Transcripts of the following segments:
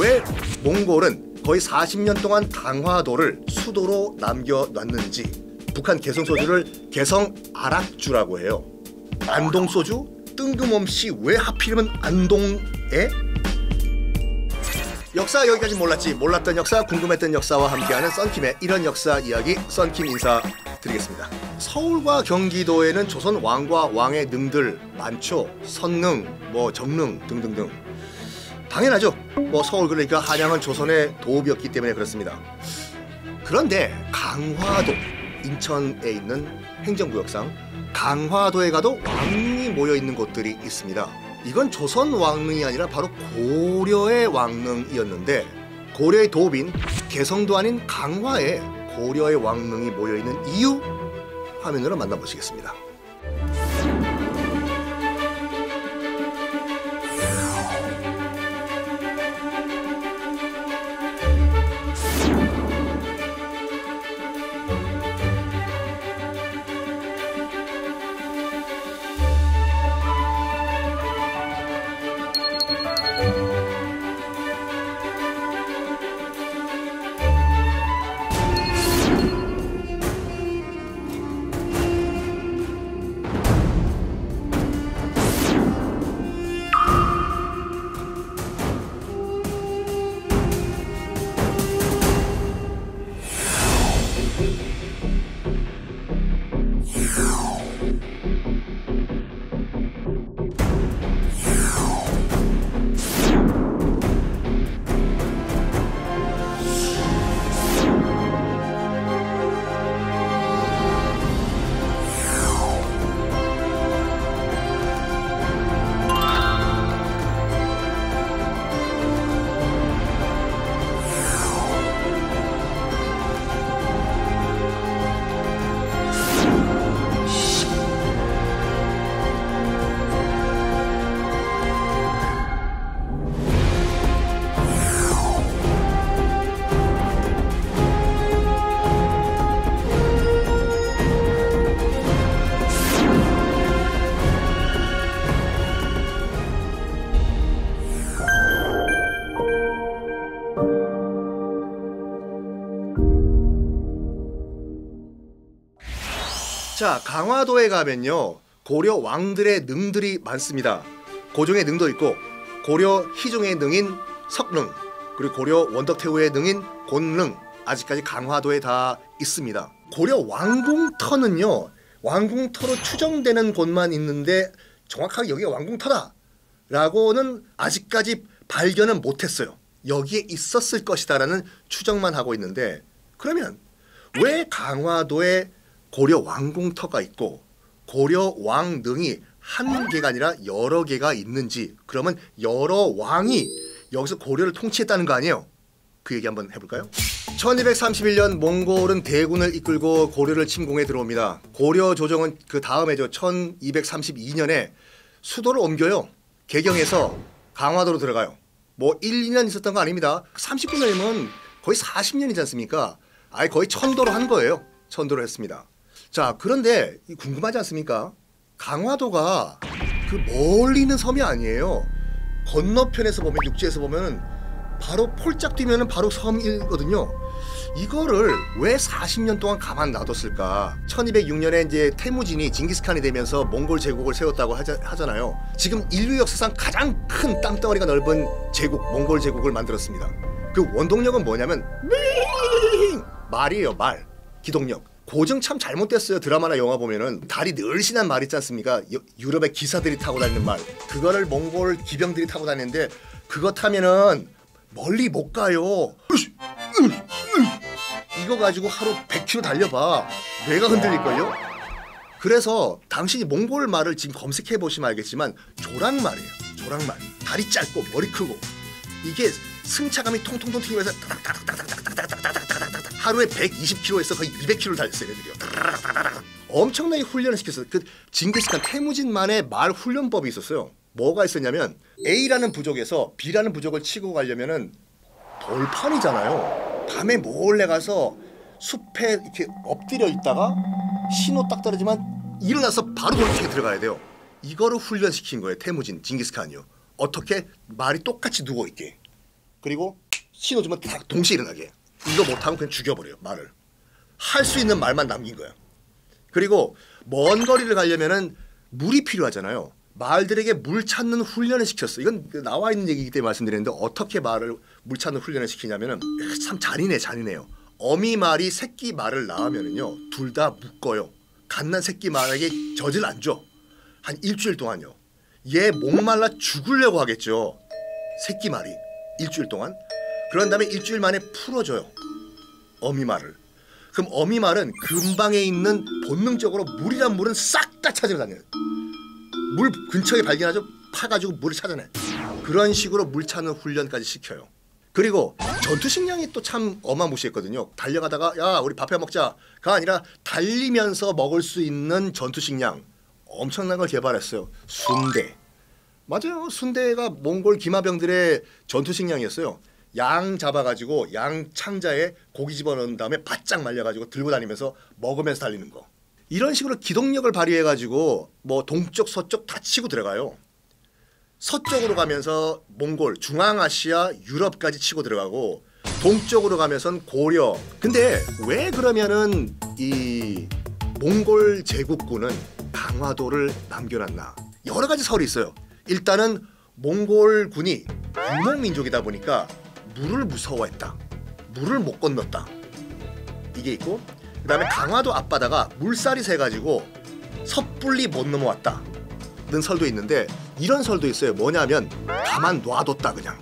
왜 몽골은 거의 40년 동안 강화도를 수도로 남겨놨는지 북한 개성 소주를 개성 아락주라고 해요. 안동 소주 뜬금없이 왜 하필이면 안동에 역사 여기까지 몰랐지 몰랐던 역사 궁금했던 역사와 함께하는 썬킴의 이런 역사 이야기 썬킴 인사 드리겠습니다. 서울과 경기도에는 조선 왕과 왕의 능들 많죠. 선능, 뭐 정능 등등등. 당연하죠. 뭐 서울 그러니까 한양은 조선의 도읍이었기 때문에 그렇습니다. 그런데 강화도 인천에 있는 행정구역상 강화도에 가도 왕릉이 모여 있는 곳들이 있습니다. 이건 조선 왕릉이 아니라 바로 고려의 왕릉이었는데 고려의 도읍인 개성도 아닌 강화에 고려의 왕릉이 모여 있는 이유 화면으로 만나보시겠습니다. 자, 강화도에 가면요. 고려 왕들의 능들이 많습니다. 고종의 능도 있고 고려 희종의 능인 석능 그리고 고려 원덕태후의 능인 곤능 아직까지 강화도에 다 있습니다. 고려 왕궁터는요. 왕궁터로 추정되는 곳만 있는데 정확하게 여기가 왕궁터다 라고는 아직까지 발견은 못했어요. 여기에 있었을 것이다라는 추정만 하고 있는데 그러면 왜 강화도에 고려 왕궁터가 있고 고려 왕릉이 한 개가 아니라 여러 개가 있는지 그러면 여러 왕이 여기서 고려를 통치했다는 거 아니에요? 그 얘기 한번 해볼까요? 1231년 몽골은 대군을 이끌고 고려를 침공해 들어옵니다. 고려 조정은 그 다음에죠. 1232년에 수도를 옮겨요. 개경에서 강화도로 들어가요. 뭐 1, 2년 있었던 거 아닙니다. 39년이면 거의 40년이지 않습니까? 아예 거의 천도로 한 거예요. 천도로 했습니다. 자, 그런데 궁금하지 않습니까? 강화도가 그 멀리 있는 섬이 아니에요. 건너편에서 보면 육지에서 보면 바로 폴짝 뛰면 바로 섬이거든요. 이거를 왜 40년 동안 가만 놔뒀을까? 1206년에 이제 태무진이 징기스칸이 되면서 몽골 제국을 세웠다고 하자, 하잖아요. 지금 인류 역사상 가장 큰 땅덩어리가 넓은 제국, 몽골 제국을 만들었습니다. 그 원동력은 뭐냐면 말이에요, 말. 기동력. 고증 참 잘못됐어요. 드라마나 영화 보면은 다리 늘씬한 말 있지 않습니까? 유, 유럽의 기사들이 타고 다니는 말. 그거를 몽골 기병들이 타고 다니는데 그거 타면은 멀리 못 가요. 이거 가지고 하루 100km 달려봐. 뇌가 흔들릴걸요? 그래서 당신이 몽골 말을 지금 검색해 보시면 알겠지만 조랑말이에요. 조랑말. 다리 짧고 머리 크고 이게 승차감이 통통통 튀면서 하루에 120km에서 거의 200km를 달렸어요, 애들이요. 엄청나게 훈련을 시켰어요. 그 징기스칸 태무진만의 말 훈련법이 있었어요. 뭐가 있었냐면 A라는 부족에서 B라는 부족을 치고 가려면은 돌판이잖아요. 밤에 몰래 가서 숲에 이렇게 엎드려 있다가 신호 딱 떨어지면 일어나서 바로 돌치게 들어가야 돼요. 이거를 훈련시킨 거예요. 태무진 징기스칸이요. 어떻게 말이 똑같이 누워 있게. 그리고 신호 주면 다 동시에 일어나게. 이거 못하면 그냥 죽여버려요 말을. 할 수 있는 말만 남긴 거야. 그리고 먼 거리를 가려면은 물이 필요하잖아요. 말들에게 물 찾는 훈련을 시켰어. 이건 그 나와 있는 얘기이기 때문에 말씀드리는데 어떻게 말을 물 찾는 훈련을 시키냐면은 참 잔인해 잔인해요. 어미 말이 새끼 말을 낳으면은요 둘 다 묶어요. 갓난 새끼 말에게 젖을 안 줘. 한 일주일 동안요. 얘 목말라 죽으려고 하겠죠. 새끼 말이 일주일 동안. 그런 다음에 일주일 만에 풀어줘요. 어미 말을. 그럼 어미 말은 근방에 있는 본능적으로 물이란 물은 싹 다 찾으러 다녀요. 물 근처에 발견하죠. 파가지고 물을 찾아내. 그런 식으로 물 찾는 훈련까지 시켜요. 그리고 전투 식량이 또 참 어마무시했거든요. 달려가다가 야 우리 밥해 먹자가 아니라 달리면서 먹을 수 있는 전투 식량 엄청난 걸 개발했어요. 순대. 맞아요. 순대가 몽골 기마병들의 전투 식량이었어요. 양 잡아가지고 양 창자에 고기 집어넣은 다음에 바짝 말려가지고 들고 다니면서 먹으면서 달리는 거. 이런 식으로 기동력을 발휘해가지고 뭐 동쪽 서쪽 다 치고 들어가요. 서쪽으로 가면서 몽골, 중앙아시아, 유럽까지 치고 들어가고 동쪽으로 가면선 고려. 근데 왜 그러면은 이 몽골 제국군은 강화도를 남겨놨나? 여러 가지 설이 있어요. 일단은 몽골군이 유목민족이다 보니까 물을 무서워했다. 물을 못 건넜다. 이게 있고 그 다음에 강화도 앞바다가 물살이 세가지고 섣불리 못 넘어왔다. 는 설도 있는데 이런 설도 있어요. 뭐냐면 가만 놔뒀다 그냥.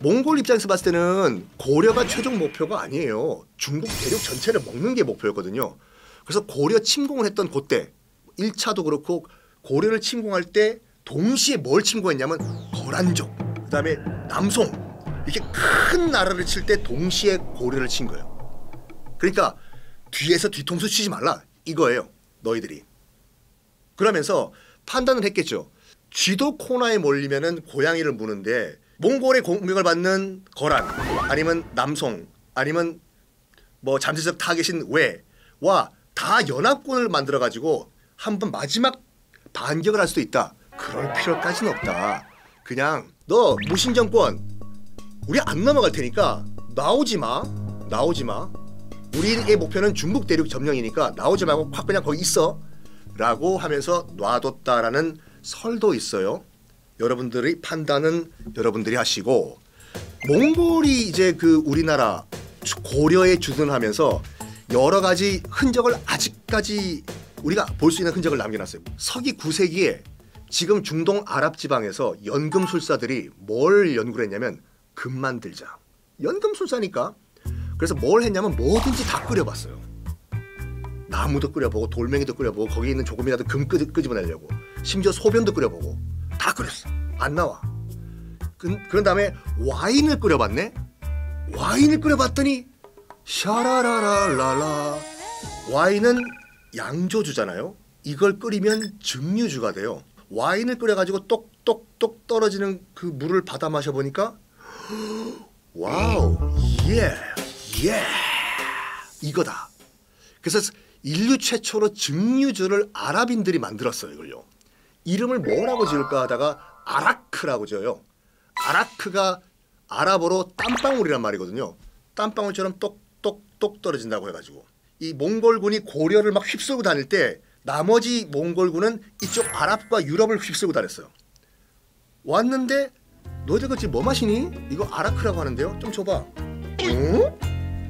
몽골 입장에서 봤을 때는 고려가 최종 목표가 아니에요. 중국 대륙 전체를 먹는 게 목표였거든요. 그래서 고려 침공을 했던 그때 1차도 그렇고 고려를 침공할 때 동시에 뭘 침공했냐면 거란족, 그다음에 남송 이렇게 큰 나라를 칠 때 동시에 고려를 친 거예요. 그러니까 뒤에서 뒤통수 치지 말라 이거예요. 너희들이. 그러면서 판단을 했겠죠. 쥐도 코나에 몰리면은 고양이를 무는데 몽골의 공격을 받는 거란 아니면 남송 아니면 뭐 잠재적 타겟인 외와 다 연합군을 만들어 가지고 한번 마지막 반격을 할 수도 있다. 그럴 필요까지는 없다. 그냥 너 무신정권 우리 안 넘어갈 테니까 나오지 마. 나오지 마. 우리의 목표는 중국 대륙 점령이니까 나오지 말고 확 그냥 거기 있어. 라고 하면서 놔뒀다라는 설도 있어요. 여러분들의 판단은 여러분들이 하시고 몽골이 이제 그 우리나라 고려에 주둔하면서 여러 가지 흔적을 아직까지 우리가 볼 수 있는 흔적을 남겨놨어요. 서기 9세기에 지금 중동 아랍 지방에서 연금술사들이 뭘 연구를 했냐면 금 만들자. 연금술사니까. 그래서 뭘 했냐면 뭐든지 다 끓여봤어요. 나무도 끓여보고 돌멩이도 끓여보고 거기 있는 조금이라도 금 끄, 끄집어내려고. 심지어 소변도 끓여보고 다 끓였어. 안 나와. 그, 그런 다음에 와인을 끓여봤네? 와인을 끓여봤더니 샤라라라라라. 와인은 양조주잖아요. 이걸 끓이면 증류주가 돼요. 와인을 끓여가지고 똑똑똑 떨어지는 그 물을 받아 마셔보니까 wow 예 예. 이거다 그래서 인류 최초로 증류주를 아랍인들이 만들었어요 이걸요. 이름을 뭐라고 지을까 하다가 아라크라고 지어요. 아라크가 아랍어로 땀방울이란 말이거든요. 땀방울처럼 똑똑똑 떨어진다고 해가지고 이 몽골군이 고려를 막 휩쓸고 다닐 때 나머지 몽골군은 이쪽 아랍과 유럽을 휩쓸고 다녔어요. 왔는데 너희들 그지 뭐 마시니? 이거 아라크라고 하는데요. 좀 줘봐. 어?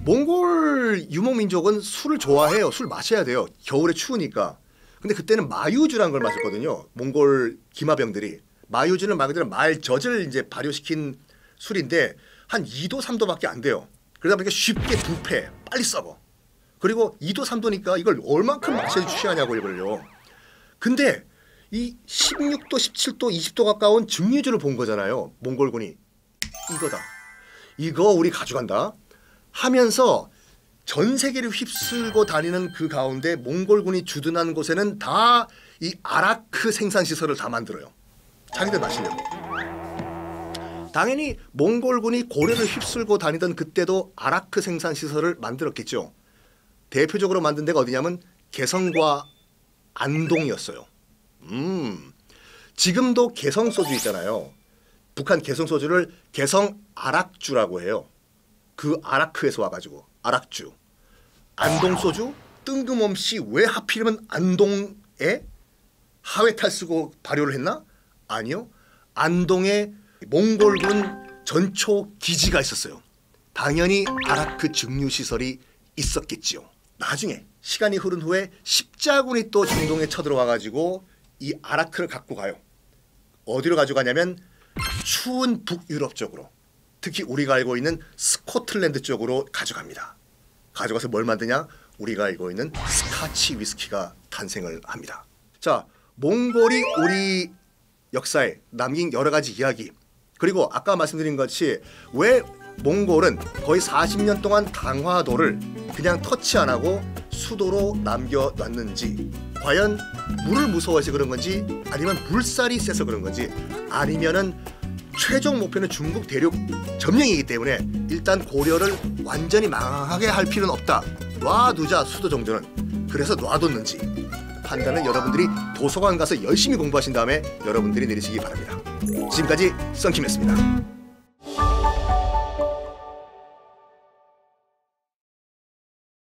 몽골 유목 민족은 술을 좋아해요. 술 마셔야 돼요. 겨울에 추우니까. 근데 그때는 마유주란 걸 마셨거든요. 몽골 기마병들이. 마유주는 말 그대로 말 젖을 이제 발효시킨 술인데 한 2도 3도밖에 안 돼요. 그러다 보니까 쉽게 부패, 빨리 썩어. 그리고 2도 3도니까 이걸 얼만큼 마셔야 취하냐고 이걸요. 근데 이 16도, 17도, 20도 가까운 증류주를 본 거잖아요. 몽골군이. 이거다. 이거 우리 가져간다. 하면서 전 세계를 휩쓸고 다니는 그 가운데 몽골군이 주둔한 곳에는 다 이 아라크 생산 시설을 다 만들어요. 자기들 마시려고. 당연히 몽골군이 고려를 휩쓸고 다니던 그때도 아라크 생산 시설을 만들었겠죠. 대표적으로 만든 데가 어디냐면 개성과 안동이었어요. 음. 지금도 개성 소주 있잖아요. 북한 개성 소주를 개성 아락주라고 해요. 그 아라크에서 와가지고 아락주. 안동 소주 뜬금없이 왜 하필이면 안동에 하회탈 쓰고 발효를 했나? 아니요. 안동에 몽골군 전초 기지가 있었어요. 당연히 아라크 증류 시설이 있었겠지요. 나중에 시간이 흐른 후에 십자군이 또 중동에 쳐들어와 가지고 이 아라크를 갖고 가요. 어디로 가져가냐면 추운 북유럽 쪽으로 특히 우리가 알고 있는 스코틀랜드 쪽으로 가져갑니다. 가져가서 뭘 만드냐? 우리가 알고 있는 스카치 위스키가 탄생을 합니다. 자, 몽골이 우리 역사에 남긴 여러 가지 이야기 그리고 아까 말씀드린 것이 왜 몽골은 거의 40년 동안 강화도를 그냥 터치 안 하고 수도로 남겨놨는지 과연 물을 무서워해서 그런 건지 아니면 물살이 세서 그런 건지 아니면은 최종 목표는 중국 대륙 점령이기 때문에 일단 고려를 완전히 망하게 할 필요는 없다. 놔두자 수도 정도는 그래서 놔뒀는지 판단은 여러분들이 도서관 가서 열심히 공부하신 다음에 여러분들이 내리시기 바랍니다. 지금까지 썬킴이었습니다.